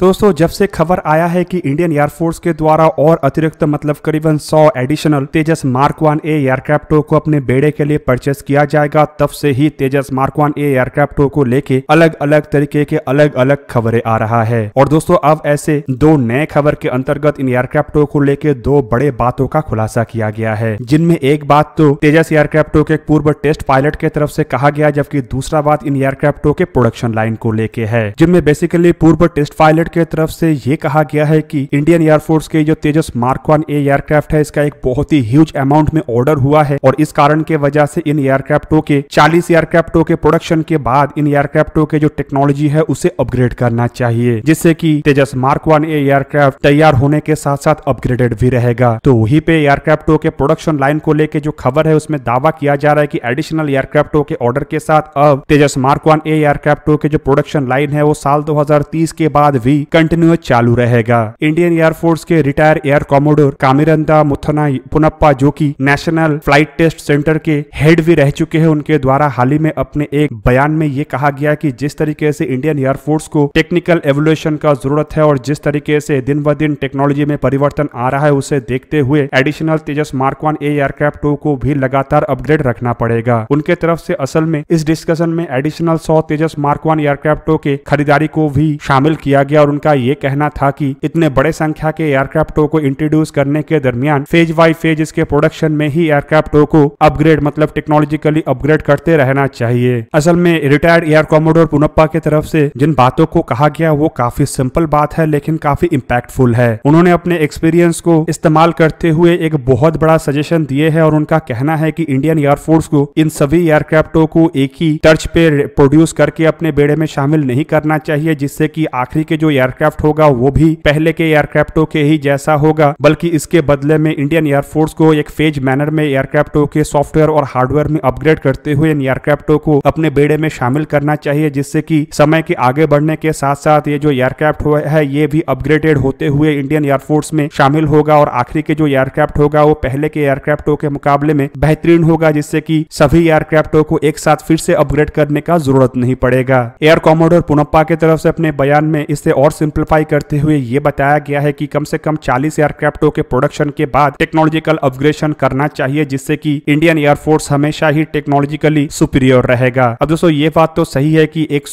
दोस्तों, जब से खबर आया है कि इंडियन एयरफोर्स के द्वारा और अतिरिक्त मतलब करीबन 100 additional Tejas mark one A एयरक्राफ्टों को अपने बेड़े के लिए परचेस किया जाएगा, तब से ही तेजस मार्क वन ए एयरक्राफ्टों को लेके अलग अलग तरीके के अलग अलग खबरें आ रहा है। और दोस्तों, अब ऐसे दो नए खबर के अंतर्गत इन एयरक्राफ्टों को लेके दो बड़े बातों का खुलासा किया गया है। जिनमें एक बात तो तेजस एयरक्राफ्टों के पूर्व टेस्ट पायलट के तरफ़ से कहा गया, जबकि दूसरा बात इन एयरक्राफ्टों के प्रोडक्शन लाइन को लेके है, जिनमें बेसिकली पूर्व टेस्ट पायलट की तरफ़ से ये कहा गया है कि इंडियन एयरफोर्स के जो Tejas mark one A aircraft है, इसका एक बहुत ही ह्यूज अमाउंट में ऑर्डर हुआ है और इस कारण के वजह से इन एयरक्राफ्टों के 40 एयरक्राफ्टों के प्रोडक्शन के बाद इन एयरक्राफ्टों के जो टेक्नोलॉजी है, उसे अपग्रेड करना चाहिए, जिससे कि Tejas mark one A aircraft तैयार होने के साथ साथ अपग्रेडेड भी रहेगा। तो वही पे एयरक्राफ्टों के प्रोडक्शन लाइन को लेकर जो खबर है, उसमें दावा किया जा रहा है की एडिशनल एयरक्राफ्टों के ऑर्डर के साथ अब तेजस मार्क वन ए एयरक्राफ्टों के जो प्रोडक्शन लाइन है, वो साल 2030 के बाद भी कंटिन्यूस चालू रहेगा। इंडियन एयरफोर्स के retire air commodore Kamiranda Muthanna Poonappa जो की नेशनल फ़्लाइट टेस्ट सेंटर के हेड भी रह चुके हैं, उनके द्वारा हाल ही में अपने एक बयान में ये कहा गया कि जिस तरीके से इंडियन एयरफोर्स को टेक्निकल एवोल्यूशन का ज़रूरत है और जिस तरीके से दिन ब दिन टेक्नोलॉजी में परिवर्तन आ रहा है, उसे देखते हुए एडिशनल तेजस मार्क वन एयरक्राफ्टों को भी लगातार अपग्रेड रखना पड़ेगा। उनके तरफ़ से असल में इस डिस्कशन में एडिशनल सौ तेजस मार्क वन एयरक्राफ्टों के खरीदारी को भी शामिल किया गया और उनका ये कहना था कि इतने बड़े संख्या के एयरक्राफ्टों को इंट्रोड्यूस करने के दरमियान फ़ेज़ बाई फ़ेज़ इसके प्रोडक्शन में ही एयरक्राफ्टों को अपग्रेड मतलब टेक्नोलॉजिकली अपग्रेड करते रहना चाहिए। असल में रिटायर्ड एयर कॉमोडोर पुनप्पा की तरफ़ से जिन बातों को कहा गया, वो काफ़ी सिंपल बात है, लेकिन काफ़ी इम्पैक्टफुल है। उन्होंने अपने एक्सपीरियंस को इस्तेमाल करते हुए एक बहुत बड़ा सजेशन दिए है और उनका कहना है कि इंडियन एयरफोर्स को इन सभी एयरक्राफ्टों को एक ही तर्ज पे प्रोड्यूस करके अपने बेड़े में शामिल नहीं करना चाहिए, जिससे कि आखिरी के जो एयरक्राफ्ट होगा, वो भी पहले के एयरक्राफ्टों के ही जैसा होगा, बल्कि इसके बदले में इंडियन एयरफोर्स को एक फ़ेज़ मैनर में एयरक्राफ्टों के सॉफ्टवेयर और हार्डवेयर में अपग्रेड करते हुए इन एयरक्राफ्टों को अपने बेड़े में शामिल करना चाहिए, जिससे कि समय के आगे बढ़ने के साथ साथ ये जो एयरक्राफ्ट है, ये भी अपग्रेडेड होते हुए इंडियन एयरफोर्स में शामिल होगा और आखिरी के जो एयरक्राफ्ट होगा, वो पहले के एयरक्राफ्टों के मुकाबले में बेहतरीन होगा, जिससे कि सभी एयरक्राफ्टों को एक साथ फिर से अपग्रेड करने का ज़रूरत नहीं पड़ेगा। एयर कॉमोडोर पुनप्पा की तरफ़ से अपने बयान में इससे और सिंप्लीफाई करते हुए ये बताया गया है कि कम से कम 40 एयरक्राफ्टों के प्रोडक्शन के बाद टेक्नोलॉजिकल अपग्रेडेशन करना चाहिए, जिससे कि इंडियन एयरफोर्स हमेशा ही टेक्नोलॉजिकली सुपीरियर रहेगा। अब दोस्तों, ये बात तो सही है कि एक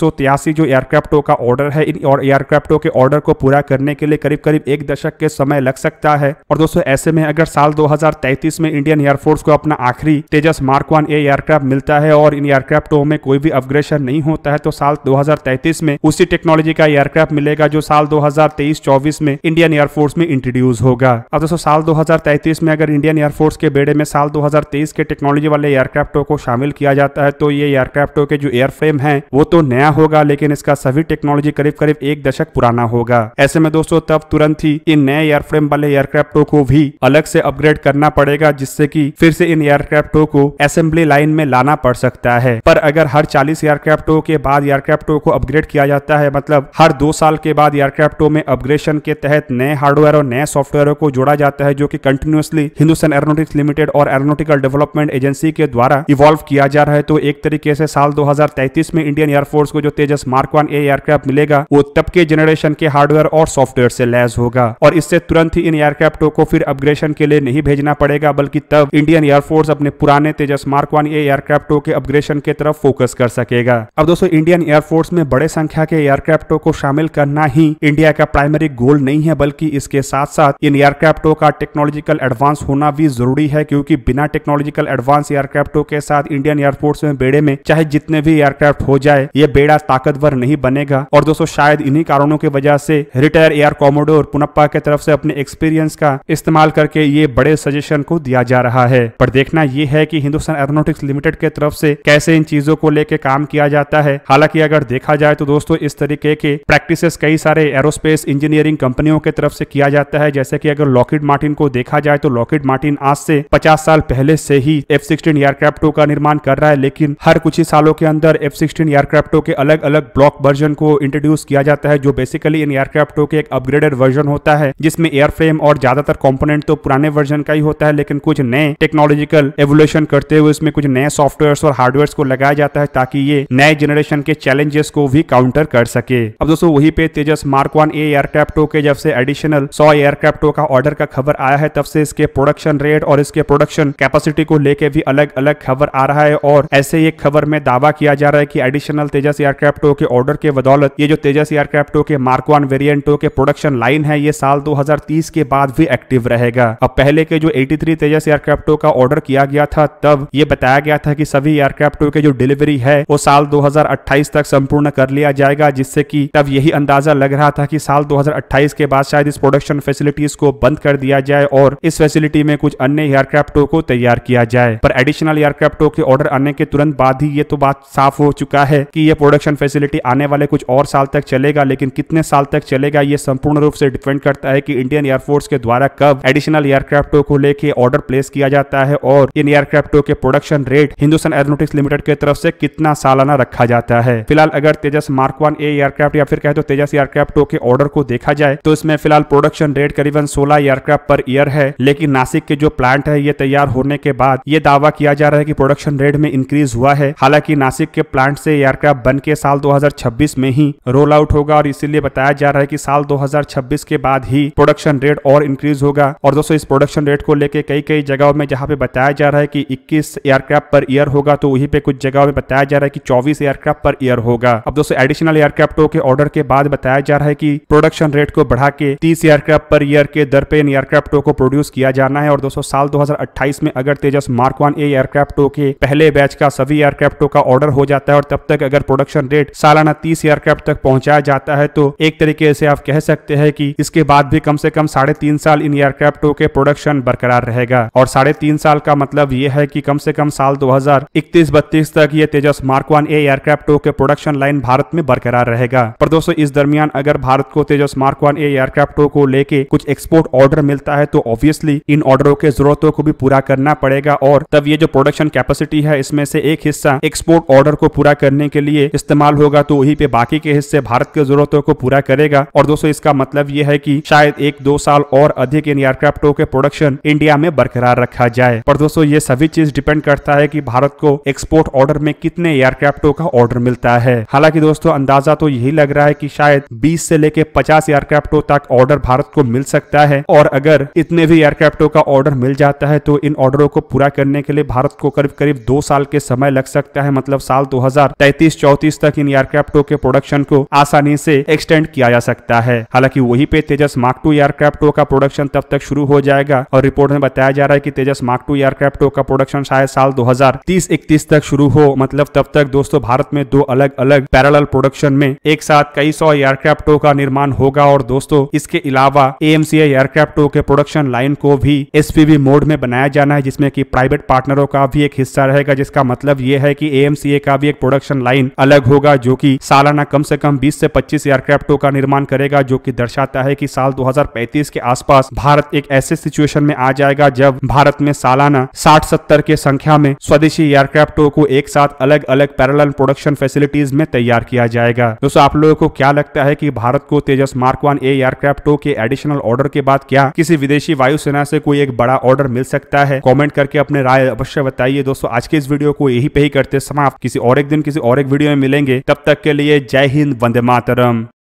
जो एयरक्राफ्टों का ऑर्डर है, इन और एयरक्राफ्टों के ऑर्डर को पूरा करने के लिए करीब करीब एक दशक के समय लग सकता है। और दोस्तों, ऐसे में अगर साल 2033 में इंडियन एयरफोर्स को अपना आखिरी तेजस मार्क वन एयरक्राफ्ट मिलता है और इन एयरक्राफ्टों में कोई भी अपग्रेडेशन नहीं होता है तो साल 2033 में उसी टेक्नोलॉजी का एयरक्राफ्ट मिलेगा। जो साल 2023-24 में इंडियन एयरफोर्स में इंट्रोड्यूस होगा। अब दोस्तों, साल 2033 में अगर इंडियन एयरफोर्स के बेड़े में साल 2023 के टेक्नोलॉजी वाले एयरक्राफ्टों को शामिल किया जाता है तो ये एयरक्राफ्टों के जो एयरफ्रेम है, वो तो नया होगा, लेकिन इसका सभी टेक्नोलॉजी करीब करीब एक दशक पुराना होगा। ऐसे में दोस्तों, तब तुरंत ही इन नए एयरफ्रेम वाले एयरक्राफ्टों को भी अलग से अपग्रेड करना पड़ेगा, जिससे कि फिर से इन एयरक्राफ्टों को असेंबली लाइन में लाना पड़ सकता है। पर अगर हर 40 एयरक्राफ्टों के बाद एयरक्राफ्टों को अपग्रेड किया जाता है मतलब हर दो साल के बाद एयरक्राफ्टों में अपग्रेशन के तहत नए हार्डवेयर और नए सॉफ्टवेयर को जोड़ा जाता है, जो कि कंटिन्यूसली हिंदुस्तान एरोनोटिक्स लिमिटेड और एरोनोटिकल डेवलपमेंट एजेंसी के द्वारा इवॉल्व किया जा रहा है। तो एक तरीके से साल 2033 में इंडियन एयरफोर्स को जो तेजस मार्क वन एयरक्राफ्ट मिलेगा, वो तब के जनरेशन के हार्डवेयर और सॉफ्टवेयर से लैस होगा। और इससे तुरंत ही इन एयरक्राफ्टों को फिर अपग्रेशन के लिए नहीं भेजना पड़ेगा, बल्कि तब इंडियन एयरफोर्स अपने पुराने तेजस मार्क वन एयरक्राफ्टों के अपग्रेशन के तरफ़ फोकस कर सकेगा। अब दोस्तों इंडियन एयरफोर्स में बड़े संख्या के एयरक्राफ्टों को शामिल करना ही इंडिया का प्राइमरी गोल नहीं है, बल्कि इसके साथ साथ इन एयरक्राफ्टों का टेक्नोलॉजिकल एडवांस होना भी ज़रूरी है, क्योंकि बिना टेक्नोलॉजिकल एडवांस एयरक्राफ्टों के साथ इंडियन एयरफोर्स में बेड़े में चाहे जितने भी एयरक्राफ्ट हो जाए, ये बेड़ा ताकतवर नहीं बनेगा। और दोस्तों, शायद इन्हीं कारणों की वजह से रिटायर एयर कॉमोडोर पुनप्पा की तरफ़ से अपने एक्सपीरियंस का इस्तेमाल करके ये बड़े सजेशन को दिया जा रहा है। पर देखना यह है कि हिंदुस्तान एरोनोटिक्स लिमिटेड के तरफ़ से कैसे इन चीज़ों को लेकर काम किया जाता है। हालाँकि अगर देखा जाए तो दोस्तों, इस तरीके के प्रैक्टिसेस कई सारे एरोस्पेस इंजीनियरिंग कंपनियों के तरफ़ से किया जाता है। जैसे कि अगर लॉकेट मार्टिन को देखा जाए तो लॉकेट मार्टिन आज से 50 साल पहले से ही एफ़ सिक्सटीन एयरक्राफ्टों का निर्माण कर रहा है, लेकिन हर कुछ ही सालों के अंदर एफ़ सिक्सटीन एयरक्राफ्टों के अलग अलग ब्लॉक वर्जन को इंट्रोड्यूस किया जाता है, जो बेसिकली इन एयरक्राफ्टों के एक अपग्रेडेड वर्जन होता है, जिसमें एयरफ्रेम और ज़्यादातर कंपोनेंट तो पुराने वर्जन का ही होता है, लेकिन कुछ नए टेक्नोलॉजिकल एवोल्यूशन करते हुए इसमें कुछ नए सॉफ्टवेयर और हार्डवेयर को लगाया जाता है, ताकि ये नए जनरेशन के चैलेंजेस को भी काउंटर कर सके। अब दोस्तों, वही पे तेजस मार्क वन ए एयरक्राफ्टो के जब से एडिशनल सौ एयरक्राफ्टो का ऑर्डर का खबर आया है, तब से इसके प्रोडक्शन रेट और इसके प्रोडक्शन कैपेसिटी को लेकर भी अलग अलग खबर आ रहा है और ऐसे एक खबर में दावा किया जा रहा है कि एडिशनल तेजस एयरक्राफ्टो के ऑर्डर के बदौलत ये जो तेजस एयरक्राफ्टो के मार्क वन वेरियंटो के प्रोडक्शन लाइन है, ये साल 2030 के बाद भी एक्टिव रहेगा। अब पहले के जो 83 तेजस एयरक्राफ्टो का ऑर्डर किया गया था, तब ये बताया गया था कि सभी एयरक्राफ्टो के जो डिलीवरी है, वो साल 2028 तक संपूर्ण कर लिया जाएगा, जिससे कि तब यही अंदाज़ा लग रहा था कि साल 2028 के बाद शायद इस प्रोडक्शन फैसिलिटीज़ को बंद कर दिया जाए और इस फैसिलिटी में कुछ अन्य एयरक्राफ्टों को तैयार किया जाए। पर एडिशनल एयरक्राफ्टों के ऑर्डर आने के तुरंत बाद ही ये तो बात साफ़ हो चुका है कि ये प्रोडक्शन फैसिलिटी आने वाले कुछ और साल तक चलेगा, लेकिन कितने साल तक चलेगा ये संपूर्ण रूप से डिपेंड करता है कि इंडियन एयरफोर्स के द्वारा कब एडिशनल एयरक्राफ्टों को लेकर ऑर्डर प्लेस किया जाता है और इन एयरक्राफ्टों के production rate Hindustan aeronautics limited की तरफ़ से कितना सालाना रखा जाता है। फ़िलहाल अगर Tejas mark one A aircraft या फिर कहे तो तेजस एयरक्राफ्टों के ऑर्डर को देखा जाए तो इसमें फ़िलहाल प्रोडक्शन रेट करीबन 16 एयरक्राफ्ट पर ईयर है। लेकिन नासिक के जो प्लांट है, ये तैयार होने के बाद ये दावा किया जा रहा है कि प्रोडक्शन रेट में इंक्रीज हुआ है। हालाँकि नासिक के प्लांट से एयरक्राफ्ट बन के साल 2026 में ही रोल आउट होगा और इसीलिए बताया जा रहा है कि साल 2026 के बाद ही प्रोडक्शन रेट और इंक्रीज होगा। और दोस्तों, इस प्रोडक्शन रेट को लेकर कई कई जगहों में जहाँ पे बताया जा रहा है कि 21 एयरक्राफ्ट पर ईयर होगा तो वहीं पे कुछ जगहों में बताया जा रहा है कि 24 एयरक्राफ्ट पर ईयर होगा। अब दोस्तों एडिशनल एयरक्राफ्टों के ऑर्डर के बाद बताया जा रहा है कि प्रोडक्शन रेट को बढ़ा के 30 एयरक्राफ्ट पर ईयर के दर पे इन एयरक्राफ्टों को प्रोड्यूस किया जाना है और दोस्तों साल 2028 में अगर तेजस मार्क वन ए एयरक्राफ्टों के पहले बैच का सभी एयरक्राफ्टों का ऑर्डर हो जाता है और तब तक अगर प्रोडक्शन रेट सालाना तीस एयरक्राफ्ट तक पहुँचाया जाता है तो एक तरीके से आप कह सकते हैं कि इसके बाद भी कम से कम साढ़े तीन साल इन एयरक्राफ्टों के प्रोडक्शन बरकरार रहेगा। और साढ़े तीन साल का मतलब ये है कि कम से कम साल दो हज़ार इकतीस बत्तीस तक ये तेजस मार्क वन ए एयरक्राफ्टों के प्रोडक्शन लाइन भारत में बरकरार रहेगा। पर दोस्तों, इस दरमियान अगर भारत को तेजस मार्क वन ए एयरक्राफ्टों को लेके कुछ एक्सपोर्ट ऑर्डर मिलता है तो ऑब्वियसली इन ऑर्डरों के जरूरतों को भी पूरा करना पड़ेगा और तब ये जो प्रोडक्शन कैपेसिटी है, इसमें से एक हिस्सा एक्सपोर्ट ऑर्डर को पूरा करने के लिए इस्तेमाल होगा तो वही पे बाकी के हिस्से भारत के जरूरतों को पूरा करेगा। और दोस्तों, इसका मतलब ये है की शायद एक दो साल और अधिक इन एयरक्राफ्टों के प्रोडक्शन इंडिया में बरकरार रखा जाए। पर दोस्तों, ये सभी चीज़ डिपेंड करता है की भारत को एक्सपोर्ट ऑर्डर में कितने एयरक्राफ्टों का ऑर्डर मिलता है। हालाँकि दोस्तों, अंदाज़ा तो यही लग रहा है की शायद 20 से लेके 50 एयरक्राफ्टों तक ऑर्डर भारत को मिल सकता है। और अगर इतने भी एयरक्राफ्टों का ऑर्डर मिल जाता है तो इन ऑर्डरों को पूरा करने के लिए भारत को करीब करीब दो साल के समय लग सकता है मतलब साल दो हज़ार तक इन एयरक्राफ्टों के प्रोडक्शन को आसानी से एक्सटेंड किया जा सकता है। हालाँकि वही पे तेजस मार्क टू एयरक्राफ्टों का प्रोडक्शन तब तक शुरू हो जाएगा, और रिपोर्ट में बताया जा रहा है की तेजस मार्क टू एयरक्राफ्टों का प्रोडक्शन शायद साल 2030-31 तक शुरू हो मतलब तब तक दोस्तों भारत में दो अलग अलग पैरल प्रोडक्शन में एक साथ कई सौ एयरक्राफ्टों का निर्माण होगा और दोस्तों, इसके अलावा एएमसीए एयरक्राफ्टों के प्रोडक्शन लाइन को भी एसपीवी मोड में बनाया जाना है, जिसमें कि प्राइवेट पार्टनरों का भी एक हिस्सा रहेगा, जिसका मतलब यह है कि एएमसीए का भी एक प्रोडक्शन लाइन अलग होगा, जो कि सालाना कम से कम 20 से 25 एयरक्राफ्टों का निर्माण करेगा, जो कि दर्शाता है कि साल 2035 के आसपास भारत एक ऐसे सिचुएशन में आ जाएगा, जब भारत में सालाना 60-70 के संख्या में स्वदेशी एयरक्राफ्टों को एक साथ अलग अलग पैरेलल प्रोडक्शन फैसिलिटीज़ में तैयार किया जाएगा। दोस्तों, आप लोगों को क्या लगता है कि भारत को तेजस मार्क वन ए एयरक्राफ्टों के एडिशनल ऑर्डर के बाद क्या किसी विदेशी वायुसेना से कोई एक बड़ा ऑर्डर मिल सकता है? कमेंट करके अपने राय अवश्य बताइए। दोस्तों, आज के इस वीडियो को यही पे ही करते समाप्त। किसी और एक दिन, किसी और एक वीडियो में मिलेंगे। तब तक के लिए जय हिंद, वंदे मातरम।